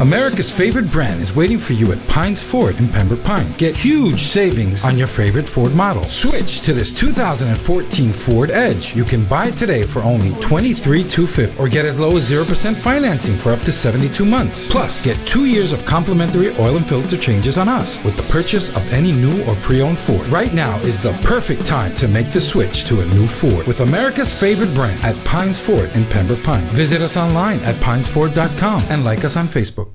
America's favorite brand is waiting for you at Pines Ford in Pembroke Pines. Get huge savings on your favorite Ford model. Switch to this 2014 Ford Edge. You can buy it today for only $23,250 or get as low as 0% financing for up to 72 months. Plus, get two years of complimentary oil and filter changes on us with the purchase of any new or pre-owned Ford. Right now is the perfect time to make the switch to a new Ford with America's favorite brand at Pines Ford in Pembroke Pines. Visit us online at pinesford.com and like us on Facebook.